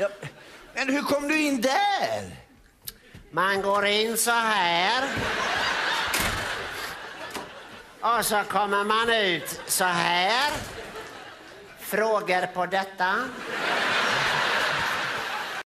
Ja, men hur kom du in där? Man går in så här. Och så kommer man ut så här. Frågor på detta?